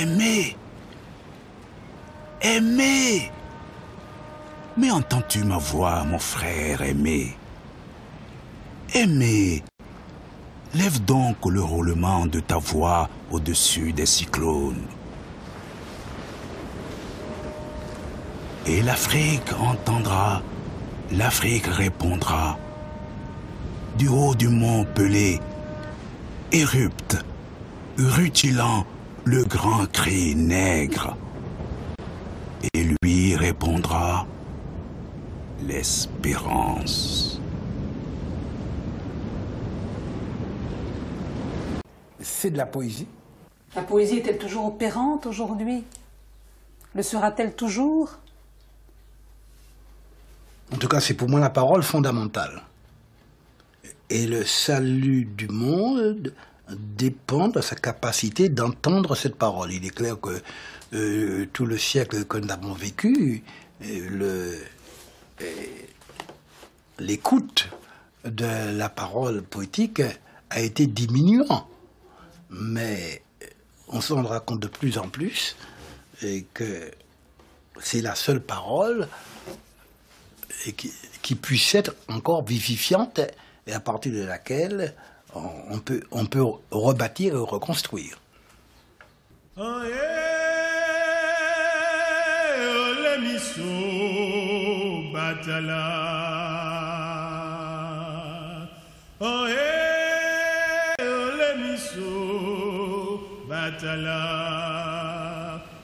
Aimer. Aimer. Mais entends-tu ma voix, mon frère aimé? Aimer. Lève donc le roulement de ta voix au-dessus des cyclones. Et l'Afrique entendra, l'Afrique répondra. Du haut du mont Pelé, érupte, rutilant le grand cri nègre. Et lui répondra l'espérance. C'est de la poésie. La poésie est-elle toujours opérante aujourd'hui? Le sera-t-elle toujours? En tout cas, c'est pour moi la parole fondamentale. Et le salut du monde dépend de sa capacité d'entendre cette parole. Il est clair que euh, tout le siècle que nous avons vécu, euh, euh, l'écoute de la parole poétique a été diminuant. Mais on se rendra compte de plus en plus que c'est la seule parole qui puisse être encore vivifiante et à partir de laquelle on peut, rebâtir et reconstruire.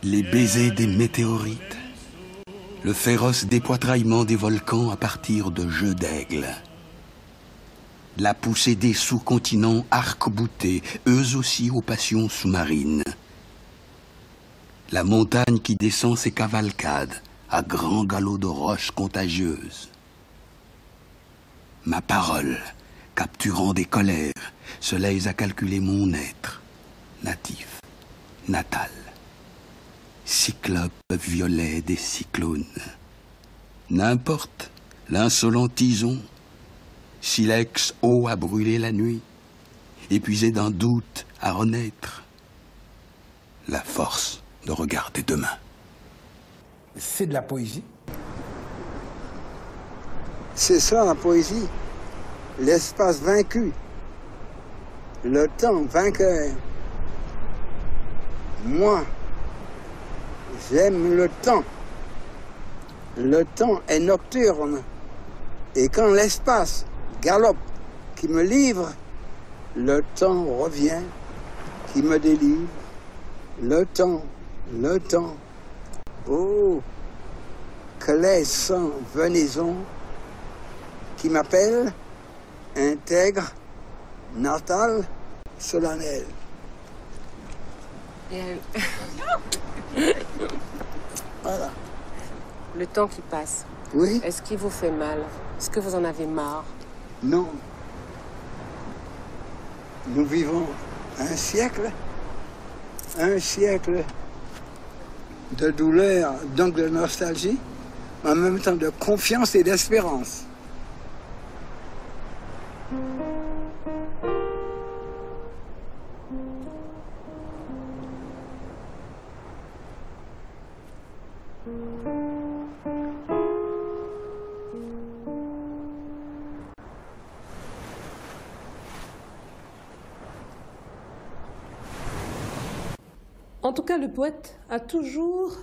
Les baisers des météorites, le féroce dépoitraillement des volcans à partir de jeux d'aigle la poussée des sous-continents arc-boutés, eux aussi aux passions sous-marines. La montagne qui descend ses cavalcades à grands galops de roches contagieuses. Ma parole, capturant des colères, se laisse à calculer mon être, natif, natal. Cyclope violet des cyclones. N'importe, l'insolent tison silex haut à brûler la nuit, épuisé d'un doute à renaître, la force de regarder demain. C'est de la poésie. C'est ça la poésie. L'espace vaincu. Le temps vainqueur. Moi, j'aime le temps. Le temps est nocturne. Et quand l'espace galope qui me livre, le temps revient, qui me délivre. Le temps, le temps. Oh, que les sans venaison qui m'appelle, intègre, natal, solennel. voilà. Le temps qui passe. Oui. Est-ce qu'il vous fait mal? Est-ce que vous en avez marre? Non. Nous vivons un siècle, un siècle de douleur, donc de nostalgie, en même temps de confiance et d'espérance. En tout cas, le poète a toujours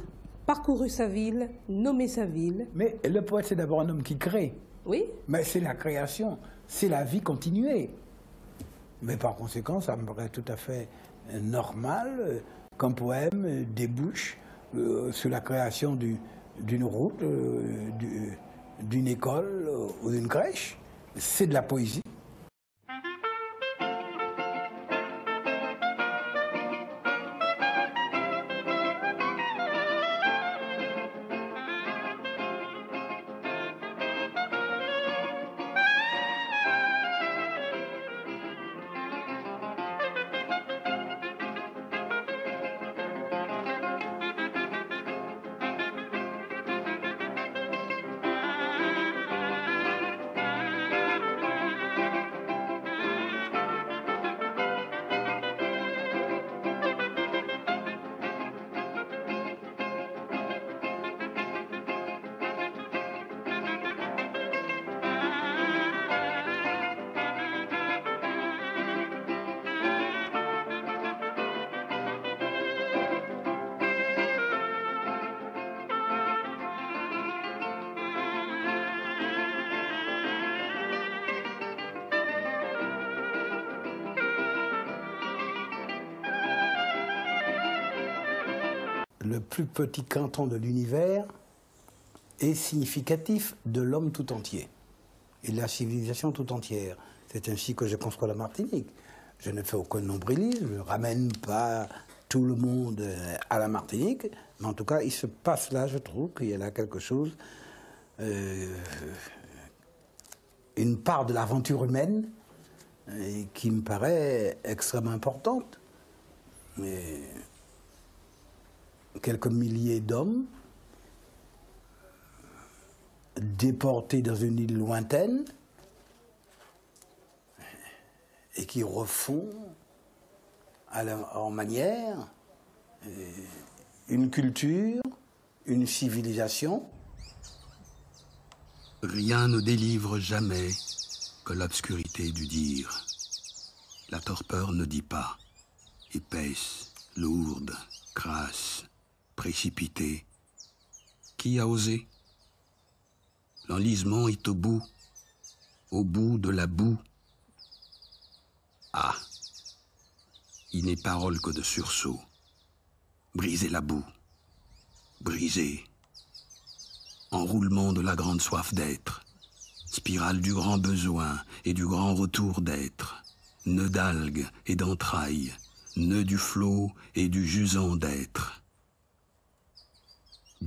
parcouru sa ville, nommé sa ville. Mais le poète, c'est d'abord un homme qui crée. Oui. Mais c'est la création, c'est la vie continuée. Mais par conséquent, ça me paraît tout à fait normal euh, qu'un poème euh, débouche euh, sur la création d'une route, d'une école ou d'une crèche. C'est de la poésie. Le plus petit canton de l'univers est significatif de l'homme tout entier et de la civilisation tout entière. C'est ainsi que je construis la Martinique. Je ne fais aucun nombrilisme, je ne ramène pas tout le monde euh, à la Martinique, mais en tout cas, il se passe là, je trouve, qu'il y a là quelque chose, euh, une part de l'aventure humaine euh, qui me paraît extrêmement importante. Mais quelques milliers d'hommes déportés dans une île lointaine et qui refont à en manière euh, une culture, une civilisation. Rien ne délivre jamais que l'obscurité du dire. La torpeur ne dit pas, épaisse, lourde, crasse, Qui a osé? L'enlisement est au bout, au bout de la boue. Ah, il n'est parole que de sursaut. Briser la boue, briser. Enroulement de la grande soif d'être, spirale du grand besoin et du grand retour d'être, nœud d'algues et d'entrailles, nœud du flot et du jusant d'être.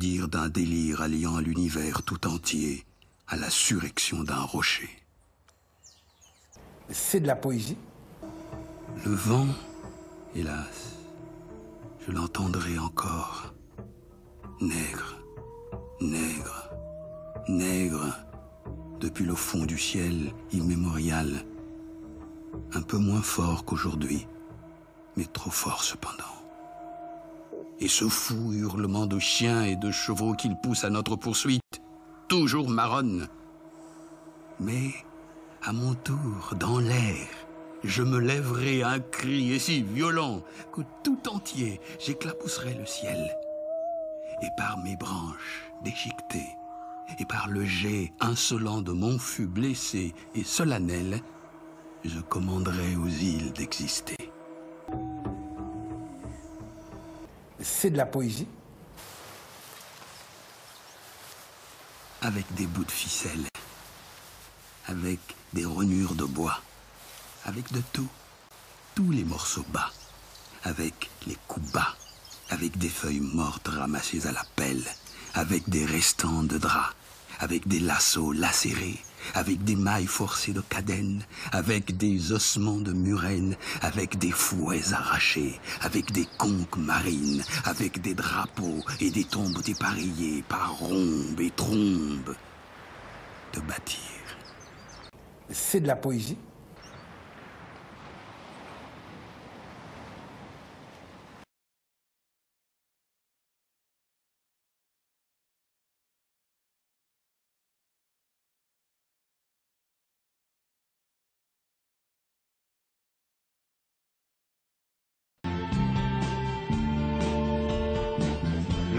Dire d'un délire alliant l'univers tout entier à la surrection d'un rocher. C'est de la poésie. Le vent, hélas, je l'entendrai encore. Nègre, nègre, nègre, depuis le fond du ciel immémorial. Un peu moins fort qu'aujourd'hui, mais trop fort cependant. Et ce fou hurlement de chiens et de chevaux qu'il pousse à notre poursuite, toujours marronne. Mais, à mon tour, dans l'air, je me lèverai un cri si violent que tout entier j'éclabousserai le ciel. Et par mes branches déchiquetées, et par le jet insolent de mon fût blessé et solennel, je commanderai aux îles d'exister. C'est de la poésie. avec des bouts de ficelle, avec des rognures de bois, avec de tout, tous les morceaux bas, avec les coups bas, avec des feuilles mortes ramassées à la pelle, avec des restants de draps, avec des lassos lacérés, avec des mailles forcées de cadènes, avec des ossements de murènes, avec des fouets arrachés, avec des conques marines, avec des drapeaux et des tombes dépareillées par rombes et trombes. De bâtir. C'est de la poésie.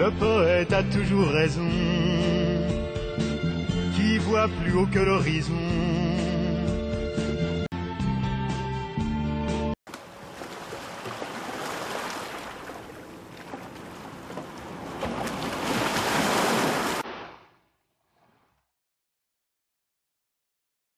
Le poète a toujours raison, qui voit plus haut que l'horizon.